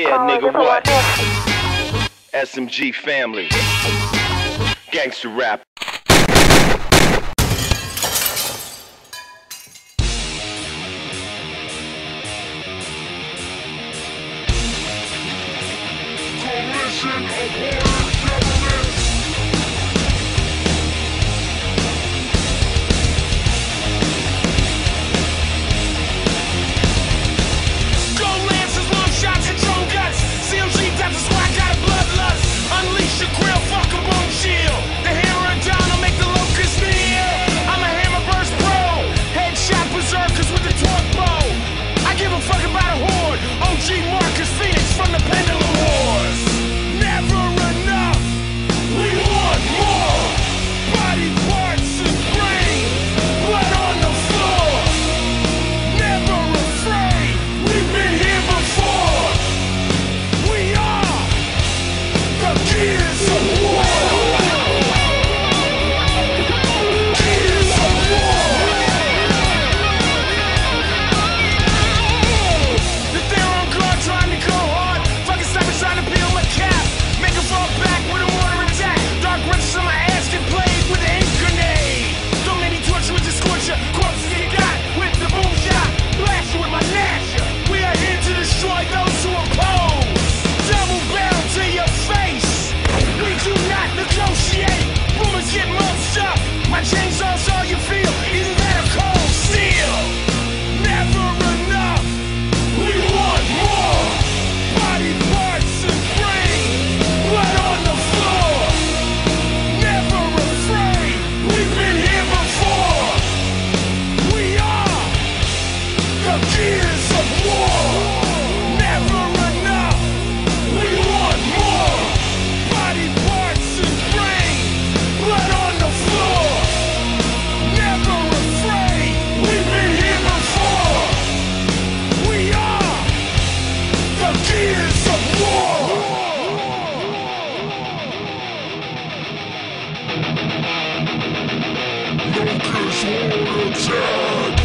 Yeah, nigga, what? SMG family. Gangster rap. Coalition of War. for the.